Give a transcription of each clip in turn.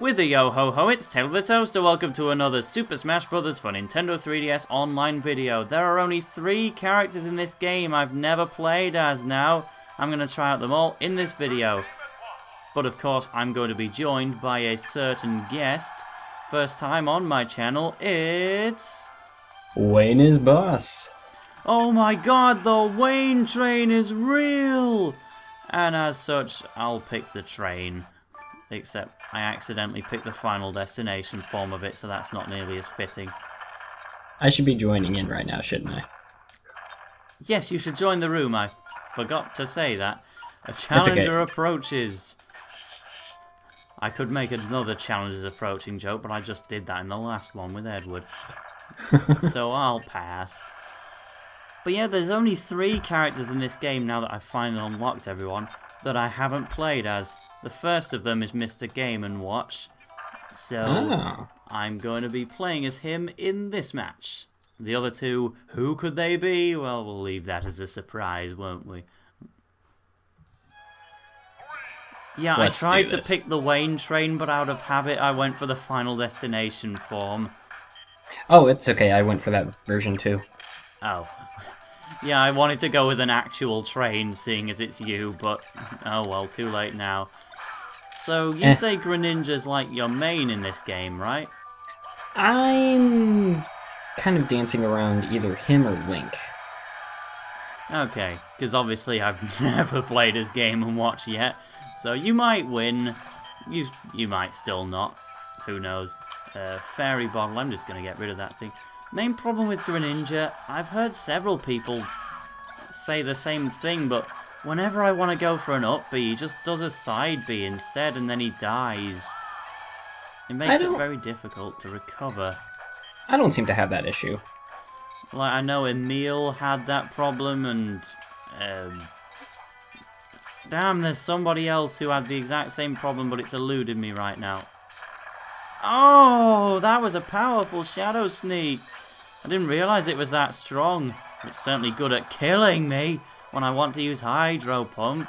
With a yo ho ho, it's Tale of the Toaster. Welcome to another Super Smash Bros. for Nintendo 3DS online video. There are only three characters in this game I've never played as now. I'm going to try out them all in this video. But of course, I'm going to be joined by a certain guest. First time on my channel, it's... Wayne is boss. Oh my god, the Wayne train is real! And as such, I'll pick the train except I accidentally picked the final destination form of it, so that's not nearly as fitting. I should be joining in right now, shouldn't I? Yes, you should join the room. I forgot to say that. A challenger okay. approaches. I could make another challenger's approaching joke, but I just did that in the last one with Edward. so I'll pass. But yeah, there's only three characters in this game now that I've finally unlocked everyone that I haven't played as. The first of them is Mr. Game & Watch, so oh. I'm going to be playing as him in this match. The other two, who could they be? Well, we'll leave that as a surprise, won't we? Yeah, Let's I tried to pick the Wayne train, but out of habit I went for the Final Destination form. Oh, it's okay. I went for that version too. Oh. Yeah, I wanted to go with an actual train, seeing as it's you, but oh well, too late now. So you eh. say Greninja's like your main in this game, right? I'm kind of dancing around either him or Link. Okay, because obviously I've never played this game and watched yet, so you might win. You you might still not. Who knows? Uh, fairy bottle. I'm just gonna get rid of that thing. Main problem with Greninja, I've heard several people say the same thing, but Whenever I want to go for an up B, he just does a side B instead and then he dies. It makes it very difficult to recover. I don't seem to have that issue. Like, I know Emil had that problem and... Um, damn, there's somebody else who had the exact same problem, but it's eluded me right now. Oh, that was a powerful Shadow Sneak. I didn't realise it was that strong. It's certainly good at killing me when I want to use Hydro Pump.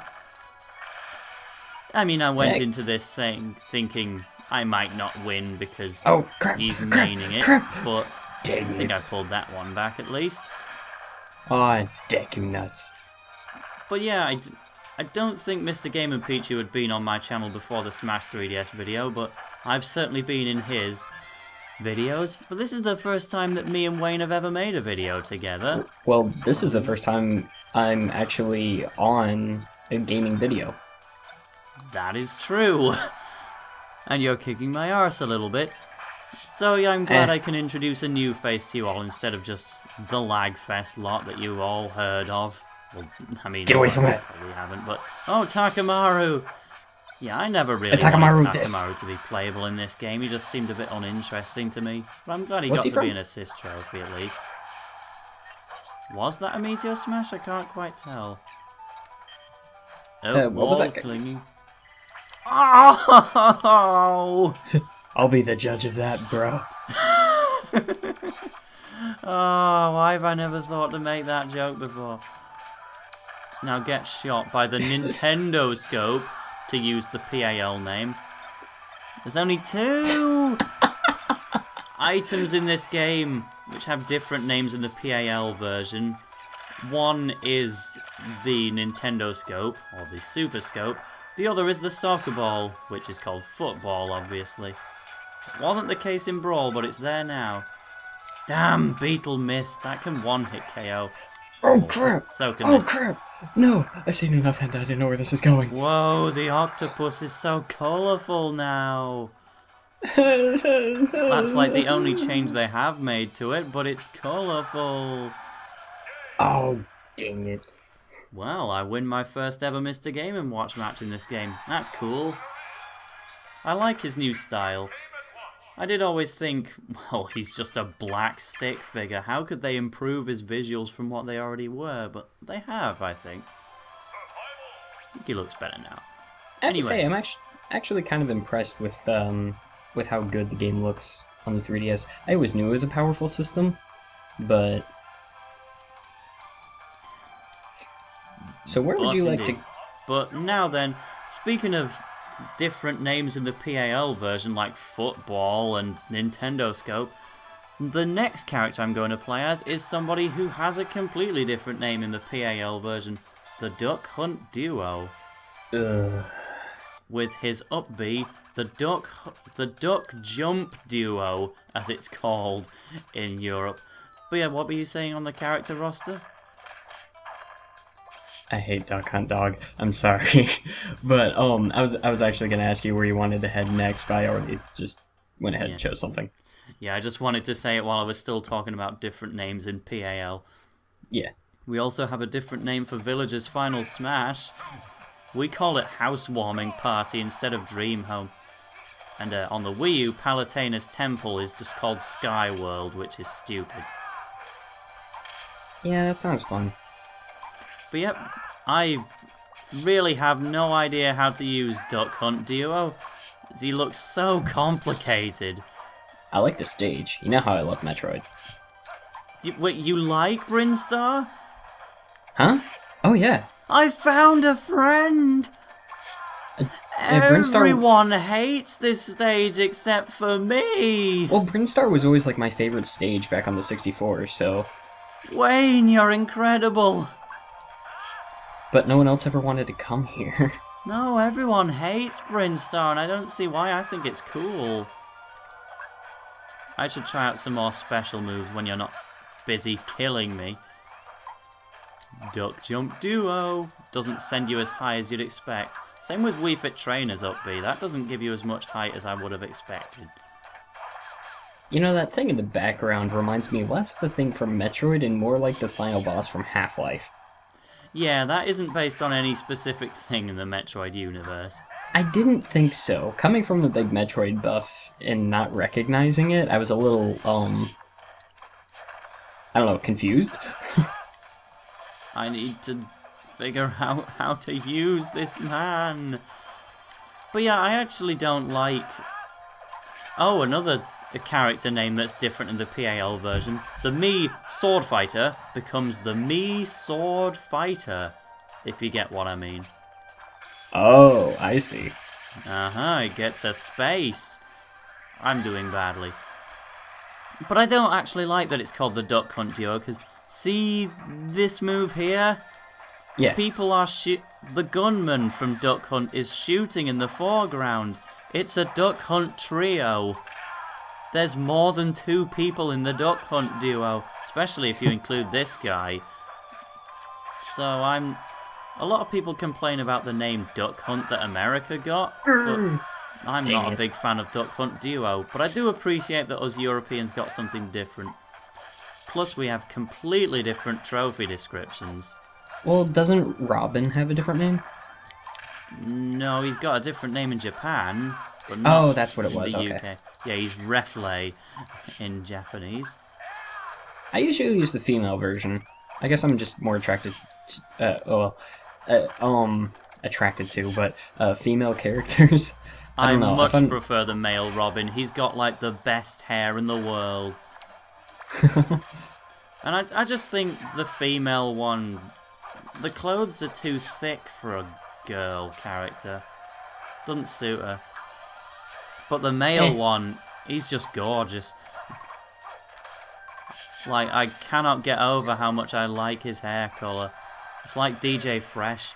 I mean, I went into this saying, thinking I might not win because oh, crap, he's crap, maining crap. it, but Dang I think I pulled that one back at least. Oh, deck you nuts. But yeah, I, I don't think Mr. Game and Pichu had been on my channel before the Smash 3DS video, but I've certainly been in his videos, but this is the first time that me and Wayne have ever made a video together. Well, this is the first time I'm actually on a gaming video. That is true. and you're kicking my arse a little bit. So yeah, I'm glad eh. I can introduce a new face to you all instead of just the Lagfest lot that you all heard of. Well, I mean, get away from it. We haven't, but oh, Takamaru. Yeah, I never really Takamaru wanted Takamaru to be playable in this game. He just seemed a bit uninteresting to me. But I'm glad he What's got he to from? be an assist trophy at least. Was that a Meteor Smash? I can't quite tell. Oh, uh, what was that? clinging. Oh! I'll be the judge of that, bro. oh, why have I never thought to make that joke before? Now get shot by the Nintendo scope to use the PAL name. There's only two items in this game which have different names in the PAL version. One is the Nintendo Scope, or the Super Scope. The other is the Soccer Ball, which is called Football, obviously. It wasn't the case in Brawl, but it's there now. Damn, Beetle missed. That can one-hit KO. Oh, crap! Oh, this. crap! No, I've seen enough and I didn't know where this is going. Whoa, the octopus is so colourful now. That's like the only change they have made to it, but it's colourful. Oh, dang it. Well, I win my first ever Mr. Game & Watch match in this game. That's cool. I like his new style. I did always think, well, he's just a black stick figure. How could they improve his visuals from what they already were? But they have, I think. I think he looks better now. I anyway. to say, I'm actually, actually kind of impressed with um, with how good the game looks on the 3DS. I always knew it was a powerful system, but... So where would you like to... But now then, speaking of different names in the PAL version, like football and Nintendo Scope, the next character I'm going to play as is somebody who has a completely different name in the PAL version, the Duck Hunt Duo. Ugh. With his up B, the Duck the Duck Jump Duo, as it's called in Europe. But yeah, what were you saying on the character roster? I hate Duck Hunt Dog. I'm sorry, but um, I was I was actually gonna ask you where you wanted to head next, but I already just went ahead Yeah. and chose something. Yeah, I just wanted to say it while I was still talking about different names in PAL. Yeah. We also have a different name for Villager's Final Smash. We call it Housewarming Party instead of Dream Home. And uh, on the Wii U, Palutena's Temple is just called Sky World, which is stupid. Yeah, that sounds fun. But yep, I really have no idea how to use Duck Hunt Duo. He looks so complicated. I like the stage. You know how I love Metroid. You, wait, you like Brinstar? Huh? Oh yeah. I found a friend! Uh, yeah, Brinstar- Everyone hates this stage except for me! Well, Brinstar was always like my favorite stage back on the 64, so. Wayne, you're incredible! But no one else ever wanted to come here. No, everyone hates Brinstar, and I don't see why. I think it's cool. I should try out some more special moves when you're not busy killing me. Duck Jump Duo doesn't send you as high as you'd expect. Same with Wii Fit Trainers up B. That doesn't give you as much height as I would have expected. You know, that thing in the background reminds me less of the thing from Metroid and more like the final boss from Half Life. Yeah, that isn't based on any specific thing in the Metroid universe. I didn't think so. Coming from a big Metroid buff and not recognizing it, I was a little, um. I don't know, confused? I need to figure out how to use this man. But yeah, I actually don't like. Oh, another a character name that's different in the PAL version. The Mii Sword Fighter becomes the Mii Sword Fighter, if you get what I mean. Oh, I see. Uh huh, it gets a space. I'm doing badly. But I don't actually like that it's called the Duck Hunt Duo, because see this move here? Yeah. People are shoot. The gunman from Duck Hunt is shooting in the foreground. It's a Duck Hunt trio. There's more than two people in the Duck Hunt duo, especially if you include this guy. So I'm. A lot of people complain about the name Duck Hunt that America got, but mm. I'm Dang not a big fan of Duck Hunt Duo. But I do appreciate that us Europeans got something different. Plus, we have completely different trophy descriptions. Well, doesn't Robin have a different name? No, he's got a different name in Japan. But oh, not Oh, that's what it in was, The okay. UK. Yeah, he's Reflet in Japanese. I usually use the female version. I guess I'm just more attracted to, uh, well, uh, um, attracted to, but, uh, female characters. I I, know. I much prefer the male Robin. He's got like the best hair in the world. and I, I just think the female one, the clothes are too thick for a girl character. Doesn't suit her. But the male Eh. one, he's just gorgeous. Like, I cannot get over how much I like his hair colour. It's like DJ Fresh.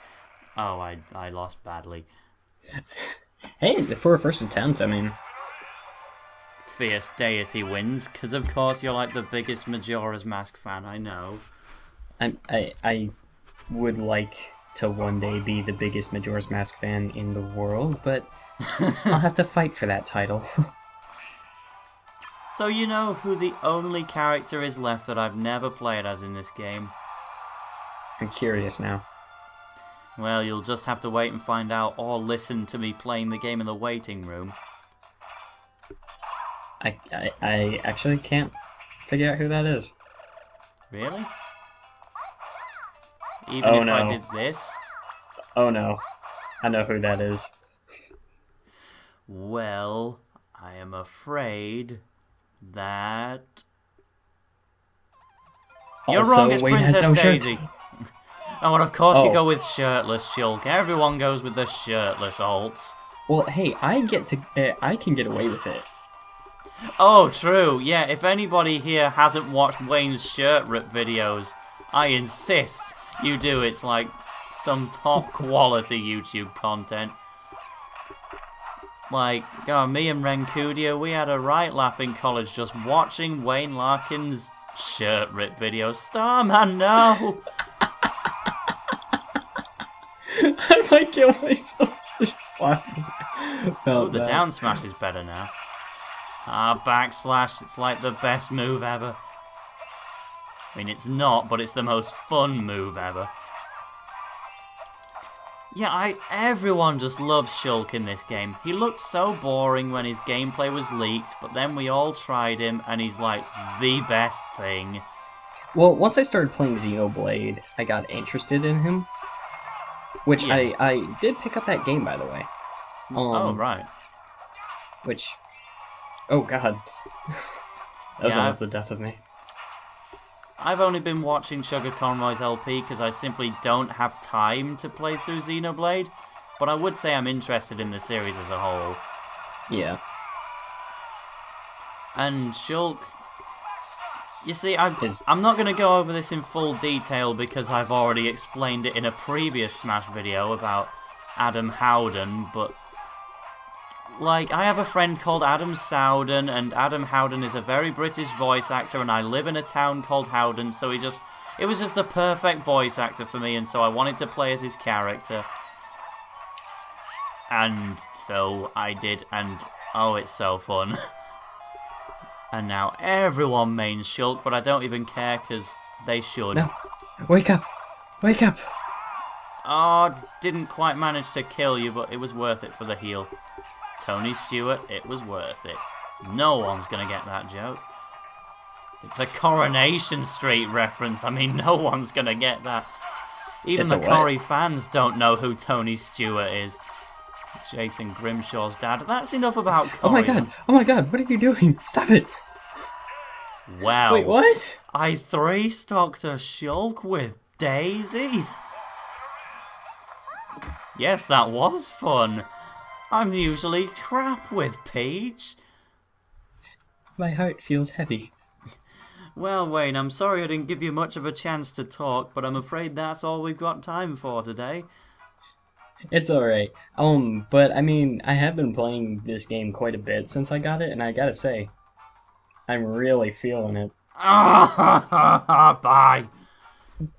Oh, I, I lost badly. Hey, for a first attempt, I mean, Fierce Deity wins, because of course you're like the biggest Majora's Mask fan I know. I, I, I would like to one day be the biggest Majora's Mask fan in the world, but I'll have to fight for that title. So you know who the only character is left that I've never played as in this game? I'm curious now. Well, you'll just have to wait and find out, or listen to me playing the game in the waiting room. I, I, I actually can't figure out who that is. Really? Even Oh, if no. I did this? Oh no, I know who that is. Well, I am afraid that... You're wrong, it's Wayne Princess no shirt. Daisy. oh, and of course you Oh. go with shirtless Shulk. Everyone goes with the shirtless alts. Well, hey, I get to, uh, I can get away with it. Oh, true. Yeah, if anybody here hasn't watched Wayne's shirt rip videos, I insist you do. It's like some top quality YouTube content. Like, oh, me and Renkudia, we had a right laugh in college just watching Wayne Larkin's shirt rip videos. Starman, no! I might kill myself just laughing. Oh, the down smash is better now. Ah, backslash, it's like the best move ever. I mean, it's not, but it's the most fun move ever. Yeah, I everyone just loves Shulk in this game. He looked so boring when his gameplay was leaked, but then we all tried him, and he's like the best thing. Well, once I started playing Xenoblade, I got interested in him. Which yeah. I, I did pick up that game, by the way. Um, oh, right. Which Oh god. that was yeah, almost the death of me. I've only been watching Chuggaaconroy's LP because I simply don't have time to play through Xenoblade, but I would say I'm interested in the series as a whole. Yeah. And Shulk, you see, I'm, I'm not going to go over this in full detail because I've already explained it in a previous Smash video about Adam Howden, but like, I have a friend called Adam Sowden, and Adam Howden is a very British voice actor, and I live in a town called Howden, so he just... It was just the perfect voice actor for me, and so I wanted to play as his character. And so I did, and oh, it's so fun. and now everyone mains Shulk, but I don't even care, because they should. No. Wake up! Wake up! Oh, didn't quite manage to kill you, but it was worth it for the heal. Tony Stewart, it was worth it. No one's gonna get that joke. It's a Coronation Street reference. I mean, no one's gonna get that. Even it's the Corrie fans don't know who Tony Stewart is. Jason Grimshaw's dad. That's enough about Corrie. Oh my god! Oh my god! What are you doing? Stop it! Wow. Wait, what? I three-stocked a shulk with Daisy? Yes, that was fun. I'm usually crap with Peach. My heart feels heavy. Well, Wayne, I'm sorry I didn't give you much of a chance to talk, but I'm afraid that's all we've got time for today. It's alright. Um, but I mean, I have been playing this game quite a bit since I got it, and I gotta say, I'm really feeling it. Bye!